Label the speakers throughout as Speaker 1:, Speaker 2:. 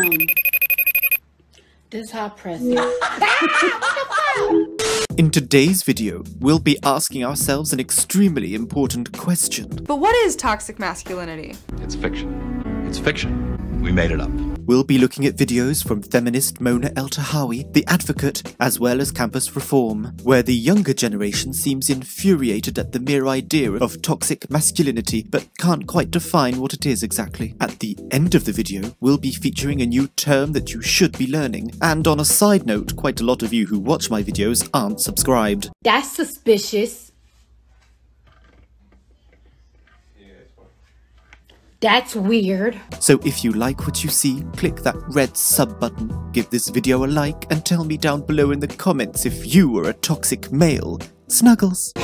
Speaker 1: Um, this how pressing.
Speaker 2: In today's video, we'll be asking ourselves an extremely important question.
Speaker 3: But what is toxic masculinity?
Speaker 4: It's fiction. It's fiction. We made it up.
Speaker 2: We'll be looking at videos from feminist Mona El Eltahawy, The Advocate, as well as Campus Reform, where the younger generation seems infuriated at the mere idea of toxic masculinity but can't quite define what it is exactly. At the end of the video, we'll be featuring a new term that you should be learning, and on a side note, quite a lot of you who watch my videos aren't subscribed.
Speaker 1: That's suspicious. That's weird.
Speaker 2: So if you like what you see, click that red sub button, give this video a like, and tell me down below in the comments if you are a toxic male. Snuggles.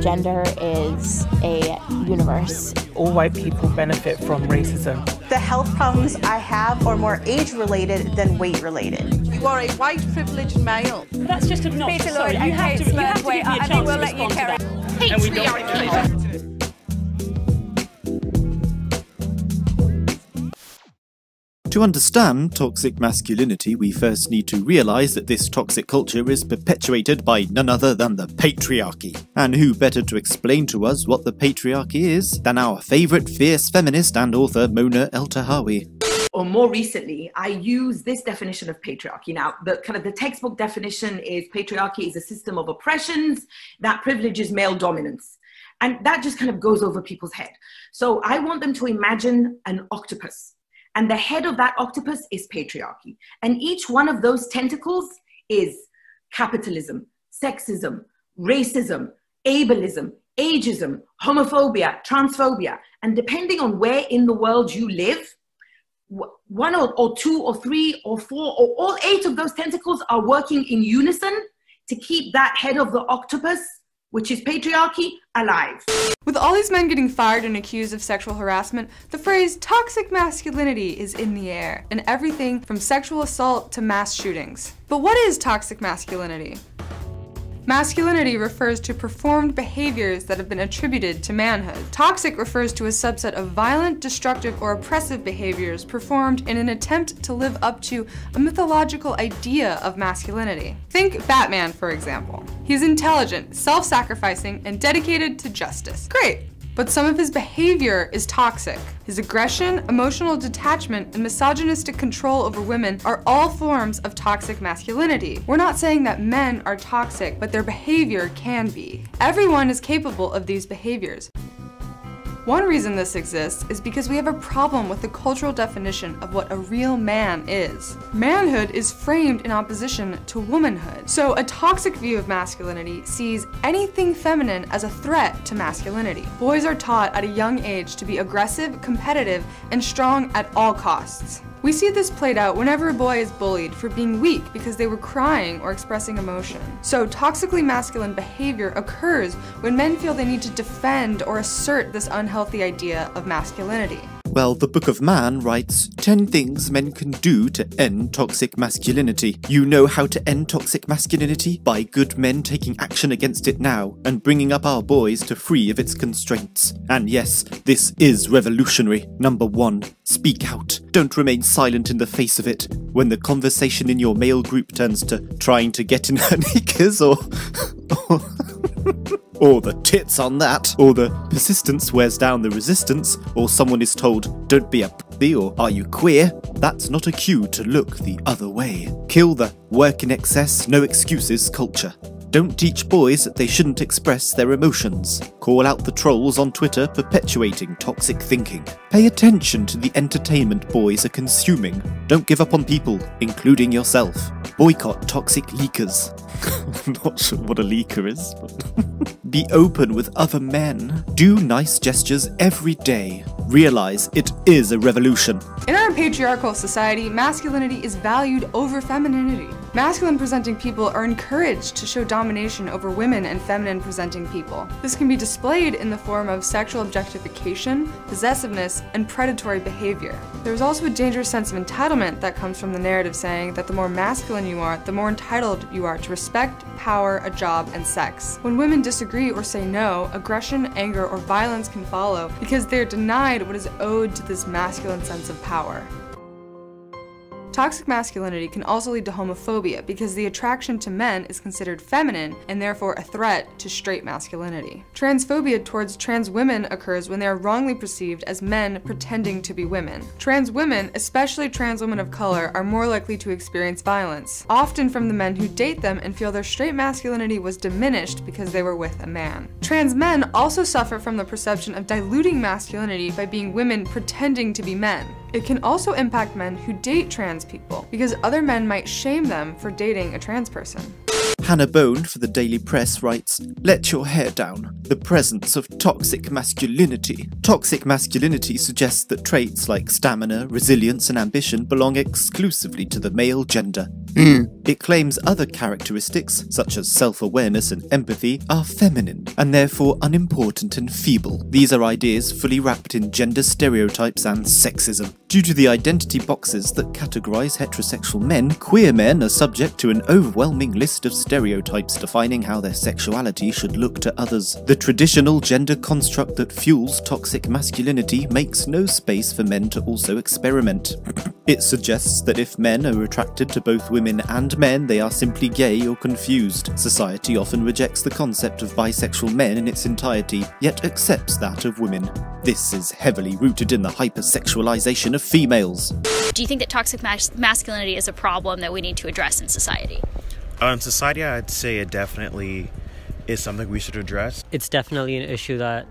Speaker 5: Gender is a universe.
Speaker 6: all white people benefit from racism.
Speaker 7: The health problems I have are more age related than weight related.
Speaker 8: You are a white privileged male.
Speaker 9: That's just obnoxious.
Speaker 5: Peter
Speaker 9: Sorry,
Speaker 5: Lloyd,
Speaker 9: you have to, you have to give me a
Speaker 5: I
Speaker 9: chance
Speaker 5: think we'll
Speaker 9: to
Speaker 5: let you
Speaker 9: respond to
Speaker 5: carry
Speaker 9: that.
Speaker 6: And we don't
Speaker 2: To understand toxic masculinity, we first need to realize that this toxic culture is perpetuated by none other than the patriarchy. And who better to explain to us what the patriarchy is than our favorite fierce feminist and author Mona El Eltahawy.
Speaker 10: or more recently, I use this definition of patriarchy. Now, the kind of the textbook definition is patriarchy is a system of oppressions that privileges male dominance. And that just kind of goes over people's head. So I want them to imagine an octopus. And the head of that octopus is patriarchy. And each one of those tentacles is capitalism, sexism, racism, ableism, ageism, homophobia, transphobia. And depending on where in the world you live, one or, or two or three or four or all eight of those tentacles are working in unison to keep that head of the octopus, which is patriarchy, alive.
Speaker 3: With all these men getting fired and accused of sexual harassment, the phrase toxic masculinity is in the air, and everything from sexual assault to mass shootings. But what is toxic masculinity? Masculinity refers to performed behaviors that have been attributed to manhood. Toxic refers to a subset of violent, destructive, or oppressive behaviors performed in an attempt to live up to a mythological idea of masculinity. Think Batman, for example. He's intelligent, self sacrificing, and dedicated to justice. Great! But some of his behavior is toxic. His aggression, emotional detachment, and misogynistic control over women are all forms of toxic masculinity. We're not saying that men are toxic, but their behavior can be. Everyone is capable of these behaviors. One reason this exists is because we have a problem with the cultural definition of what a real man is. Manhood is framed in opposition to womanhood. So a toxic view of masculinity sees anything feminine as a threat to masculinity. Boys are taught at a young age to be aggressive, competitive, and strong at all costs. We see this played out whenever a boy is bullied for being weak because they were crying or expressing emotion. So, toxically masculine behavior occurs when men feel they need to defend or assert this unhealthy idea of masculinity.
Speaker 2: Well, the Book of Man writes 10 things men can do to end toxic masculinity. You know how to end toxic masculinity? By good men taking action against it now and bringing up our boys to free of its constraints. And yes, this is revolutionary. Number 1. Speak out. Don't remain silent in the face of it. When the conversation in your male group turns to trying to get in her knickers or. or or the tits on that, or the persistence wears down the resistance, or someone is told, don't be a a p or are you queer, that's not a cue to look the other way. Kill the work in excess, no excuses culture. Don't teach boys that they shouldn't express their emotions. Call out the trolls on Twitter perpetuating toxic thinking. Pay attention to the entertainment boys are consuming. Don't give up on people, including yourself. Boycott toxic leakers. I'm not sure what a leaker is, but. Be open with other men. Do nice gestures every day. Realize it is a revolution.
Speaker 3: In our patriarchal society, masculinity is valued over femininity. Masculine presenting people are encouraged to show domination over women and feminine presenting people. This can be displayed in the form of sexual objectification, possessiveness, and predatory behavior. There's also a dangerous sense of entitlement that comes from the narrative saying that the more masculine you are, the more entitled you are to respect, power, a job, and sex. When women disagree or say no, aggression, anger, or violence can follow because they're denied what is owed to this masculine sense of power. Toxic masculinity can also lead to homophobia because the attraction to men is considered feminine and therefore a threat to straight masculinity. Transphobia towards trans women occurs when they are wrongly perceived as men pretending to be women. Trans women, especially trans women of color, are more likely to experience violence, often from the men who date them and feel their straight masculinity was diminished because they were with a man. Trans men also suffer from the perception of diluting masculinity by being women pretending to be men. It can also impact men who date trans people because other men might shame them for dating a trans person.
Speaker 2: Hannah Bone for the Daily Press writes Let your hair down. The presence of toxic masculinity. Toxic masculinity suggests that traits like stamina, resilience, and ambition belong exclusively to the male gender. Mm. It claims other characteristics, such as self awareness and empathy, are feminine and therefore unimportant and feeble. These are ideas fully wrapped in gender stereotypes and sexism. Due to the identity boxes that categorize heterosexual men, queer men are subject to an overwhelming list of stereotypes defining how their sexuality should look to others. The traditional gender construct that fuels toxic masculinity makes no space for men to also experiment. It suggests that if men are attracted to both women and men, they are simply gay or confused. Society often rejects the concept of bisexual men in its entirety, yet accepts that of women. This is heavily rooted in the hypersexualization of females.
Speaker 9: Do you think that toxic mas- masculinity is a problem that we need to address in society?
Speaker 11: Uh, in society, I'd say it definitely is something we should address.
Speaker 12: It's definitely an issue that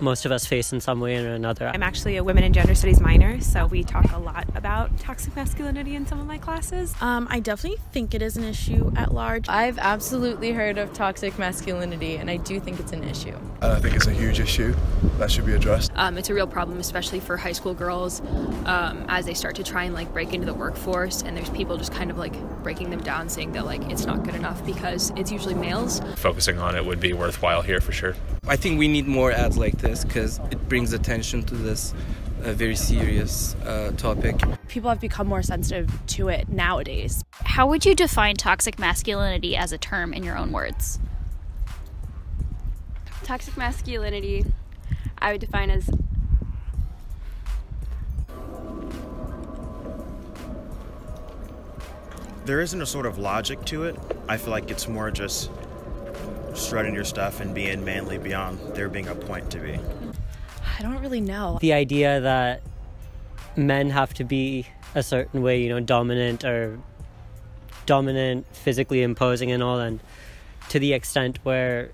Speaker 12: most of us face in some way or another.
Speaker 13: I'm actually a women and gender studies minor, so we talk a lot about toxic masculinity in some of my classes.
Speaker 14: Um, I definitely think it is an issue at large.
Speaker 15: I've absolutely heard of toxic masculinity, and I do think it's an issue.
Speaker 16: And I think it's a huge issue that should be addressed.
Speaker 17: Um, it's a real problem, especially for high school girls, um, as they start to try and like break into the workforce, and there's people just kind of like breaking them down, saying that like it's not good enough because it's usually males.
Speaker 18: Focusing on it would be worthwhile here for sure.
Speaker 19: I think we need more ads like this because it brings attention to this uh, very serious uh, topic.
Speaker 5: People have become more sensitive to it nowadays.
Speaker 9: How would you define toxic masculinity as a term in your own words?
Speaker 20: Toxic masculinity, I would define as
Speaker 11: There isn't a sort of logic to it. I feel like it's more just strutting your stuff and being manly beyond there being a point to be.
Speaker 5: I don't really know.
Speaker 12: The idea that men have to be a certain way, you know, dominant or dominant, physically imposing and all, and to the extent where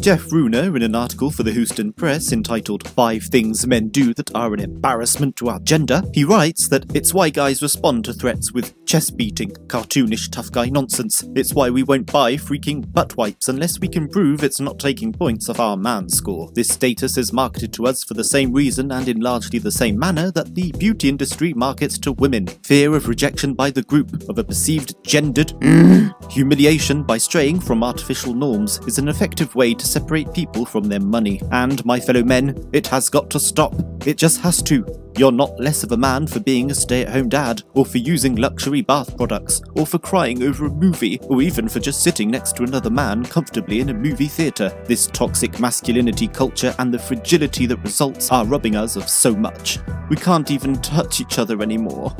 Speaker 2: Jef Rouner, in an article for the Houston Press entitled Five Things Men Do That Are an Embarrassment to Our Gender, he writes that it's why guys respond to threats with chest beating, cartoonish tough guy nonsense. It's why we won't buy freaking butt wipes unless we can prove it's not taking points off our man score. This status is marketed to us for the same reason and in largely the same manner that the beauty industry markets to women. Fear of rejection by the group, of a perceived gendered mm. humiliation by straying from artificial norms is an effective way to separate people from their money. And, my fellow men, it has got to stop. It just has to. You're not less of a man for being a stay at home dad, or for using luxury bath products, or for crying over a movie, or even for just sitting next to another man comfortably in a movie theatre. This toxic masculinity culture and the fragility that results are robbing us of so much. We can't even touch each other anymore.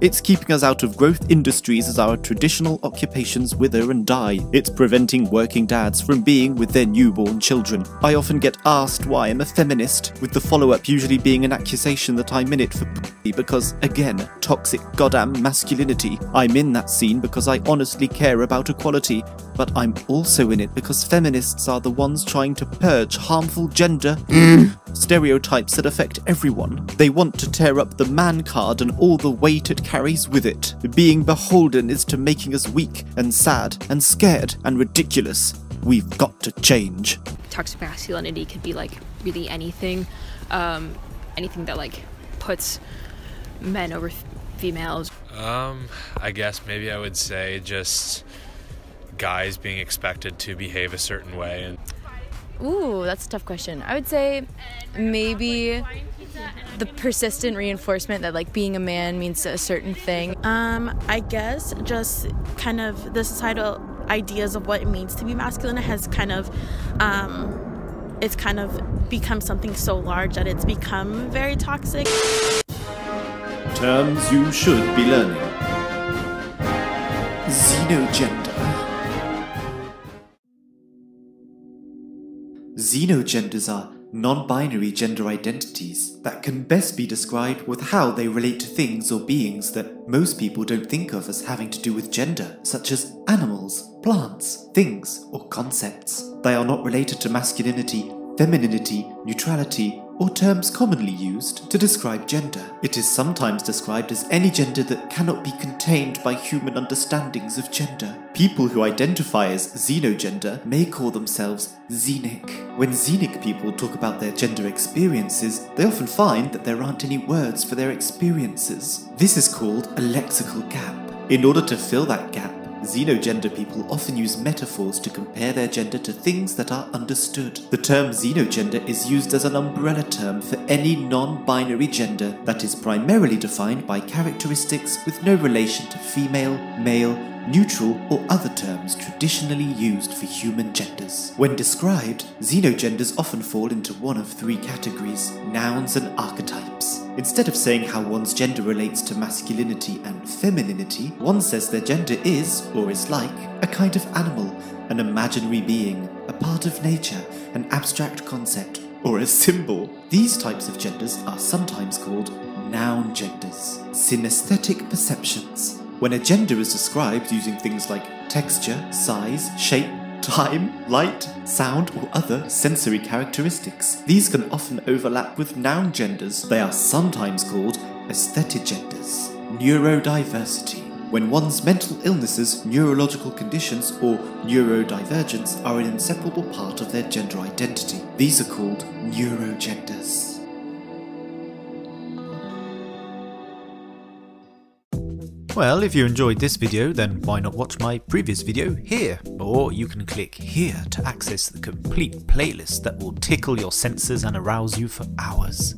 Speaker 2: It's keeping us out of growth industries as our traditional occupations wither and die. It's preventing working dads from being with their newborn children. I often get asked why I'm a feminist, with the follow up usually being an accusation that I'm in it for p- because, again, toxic goddamn masculinity. I'm in that scene because I honestly care about equality, but I'm also in it because feminists are the ones trying to purge harmful gender stereotypes that affect everyone. They want to tear up the man card and all the weight it carries with it. Being beholden is to making us weak and sad and scared and ridiculous. We've got to change.
Speaker 17: Toxic masculinity could be like really anything, um, anything that like puts men over f- females.
Speaker 18: Um, I guess maybe I would say just guys being expected to behave a certain way and
Speaker 15: Ooh, that's a tough question. I would say maybe the persistent reinforcement that like being a man means a certain thing.
Speaker 14: Um, I guess just kind of the societal ideas of what it means to be masculine has kind of um, it's kind of become something so large that it's become very toxic.
Speaker 2: Terms you should be learning. Xenogender. Xenogenders are non binary gender identities that can best be described with how they relate to things or beings that most people don't think of as having to do with gender, such as animals, plants, things, or concepts. They are not related to masculinity, femininity, neutrality, or terms commonly used to describe gender. It is sometimes described as any gender that cannot be contained by human understandings of gender. People who identify as xenogender may call themselves xenic. When xenic people talk about their gender experiences, they often find that there aren't any words for their experiences. This is called a lexical gap. In order to fill that gap, Xenogender people often use metaphors to compare their gender to things that are understood. The term xenogender is used as an umbrella term for any non binary gender that is primarily defined by characteristics with no relation to female, male, neutral, or other terms traditionally used for human genders. When described, xenogenders often fall into one of three categories nouns and archetypes. Instead of saying how one's gender relates to masculinity and femininity, one says their gender is, or is like, a kind of animal, an imaginary being, a part of nature, an abstract concept, or a symbol. These types of genders are sometimes called noun genders. Synesthetic perceptions. When a gender is described using things like texture, size, shape, time, light, sound, or other sensory characteristics. These can often overlap with noun genders. They are sometimes called aesthetic genders. Neurodiversity. When one's mental illnesses, neurological conditions, or neurodivergence are an inseparable part of their gender identity. These are called neurogenders.
Speaker 21: Well, if you enjoyed this video, then why not watch my previous video here? Or you can click here to access the complete playlist that will tickle your senses and arouse you for hours.